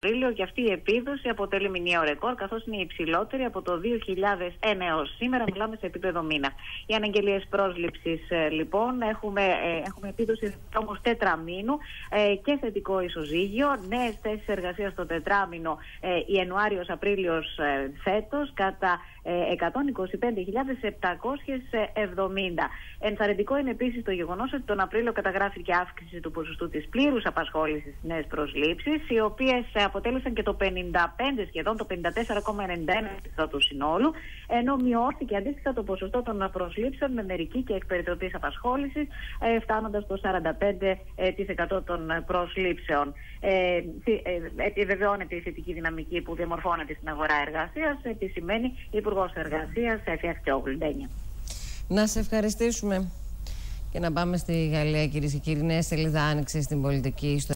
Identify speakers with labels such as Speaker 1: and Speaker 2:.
Speaker 1: Απρίλιο και αυτή η επίδοση αποτελεί μηνιαίο ρεκόρ, καθώς είναι η υψηλότερη από το 2001 έως σήμερα. Μιλάμε σε επίπεδο μήνα. Οι αναγγελίες πρόσληψης, ε, λοιπόν, έχουμε, ε, έχουμε επίδοση όμως τετραμήνου ε, και θετικό ισοζύγιο. Νέες θέσεις εργασίας στο τετράμινο Ιανουάριο-Απρίλιο φέτος κατά 125.770. Ενθαρρυντικό είναι επίσης το γεγονός ότι τον Απρίλιο καταγράφηκε αύξηση του ποσοστού της πλήρους απασχόλησης στις νέες προσλήψεις, οι οποίες αποτέλεσαν και το 55 σχεδόν, το 54,91% του συνόλου, ενώ μειώθηκε αντίστοιχα το ποσοστό των προσλήψεων με μερική και εκπεριτροπή απασχόλησης, ε, φτάνοντας το 45% των προσλήψεων. Ε, ε, επιβεβαιώνεται η θετική δυναμική που διαμορφώνεται στην αγορά εργασίας, επισημαίνει η Υπουργός Εργασίας, Εφη Αχτιόγλου.
Speaker 2: Να σε ευχαριστήσουμε και να πάμε στη Γαλλία, κυρίες και κύριοι. Νέα σελίδα άνοιξε στην πολιτική